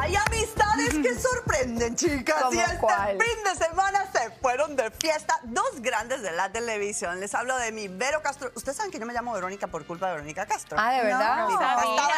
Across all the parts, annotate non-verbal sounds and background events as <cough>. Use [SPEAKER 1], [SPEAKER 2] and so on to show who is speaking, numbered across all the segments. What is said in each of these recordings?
[SPEAKER 1] Hay amistades que sorprenden, chicas.
[SPEAKER 2] ¿Cómo
[SPEAKER 1] y este
[SPEAKER 2] cuál?
[SPEAKER 1] fin de semana se fueron de fiesta dos grandes de la televisión. Les hablo de mi Vero Castro. Ustedes saben que yo me llamo Verónica por culpa de Verónica Castro.
[SPEAKER 2] Ah, ¿de verdad?
[SPEAKER 1] Papá
[SPEAKER 3] sabía.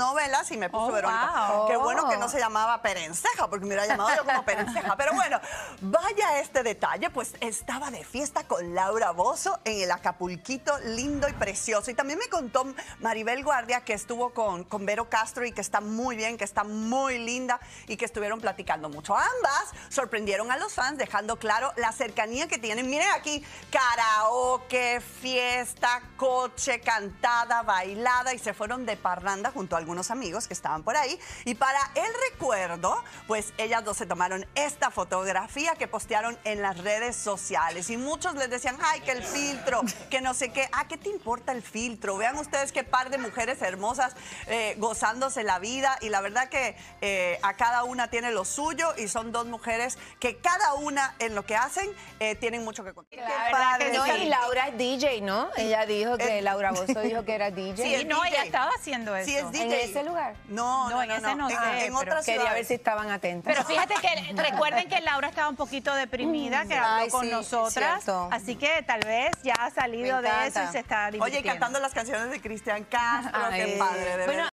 [SPEAKER 1] Novelas y me puso
[SPEAKER 3] Oh,
[SPEAKER 1] Verónica.
[SPEAKER 3] wow.
[SPEAKER 1] Qué bueno que no se llamaba Perenceja, porque me hubiera llamado yo como Perenceja. Pero bueno, vaya este detalle, pues estaba de fiesta con Laura Bozo en el Acapulquito lindo y precioso. Y también me contó Maribel Guardia que estuvo con, con Vero Castro y que está muy bien, que está muy linda y que estuvieron platicando mucho. Ambas sorprendieron a los fans dejando claro la cercanía que tienen. Miren aquí, karaoke, fiesta, coche, cantada, bailada y se fueron de parranda junto a algunos amigos que estaban por ahí. Y para el recuerdo, pues ellas dos se tomaron esta fotografía que postearon en las redes sociales. Y muchos les decían, ay, que el filtro, que no sé qué. Ah, ¿qué te importa el filtro? Vean ustedes qué par de mujeres hermosas eh, gozándose la vida. Y la verdad que eh, a cada una tiene lo suyo y son dos mujeres que cada una en lo que hacen eh, tienen mucho que contar.
[SPEAKER 2] La
[SPEAKER 1] Qué
[SPEAKER 2] verdad
[SPEAKER 1] padre.
[SPEAKER 2] que no,
[SPEAKER 1] Sí.
[SPEAKER 2] y Laura es DJ, ¿no? Ella dijo que,
[SPEAKER 1] Eh,
[SPEAKER 2] Laura Bozo dijo que era DJ.
[SPEAKER 1] Sí,
[SPEAKER 3] Sí, no,
[SPEAKER 1] DJ.
[SPEAKER 3] ella estaba haciendo eso.
[SPEAKER 1] Sí, es DJ.
[SPEAKER 2] ¿En ese lugar?
[SPEAKER 1] No, no,
[SPEAKER 3] No,
[SPEAKER 1] no,
[SPEAKER 3] en ese no
[SPEAKER 1] En,
[SPEAKER 3] sé,
[SPEAKER 1] en
[SPEAKER 3] pero
[SPEAKER 1] otras
[SPEAKER 2] Quería ver si estaban atentas.
[SPEAKER 3] Pero fíjate que <laughs> recuerden que Laura estaba un poquito deprimida, que habló
[SPEAKER 2] Ay,
[SPEAKER 3] con
[SPEAKER 2] sí,
[SPEAKER 3] nosotras.
[SPEAKER 2] cierto.
[SPEAKER 3] Así que tal vez ya ha salido de eso y se está divirtiendo.
[SPEAKER 1] Oye, y cantando las canciones de Cristian Castro, <laughs>
[SPEAKER 2] Ay.
[SPEAKER 1] qué padre, de
[SPEAKER 2] Bueno,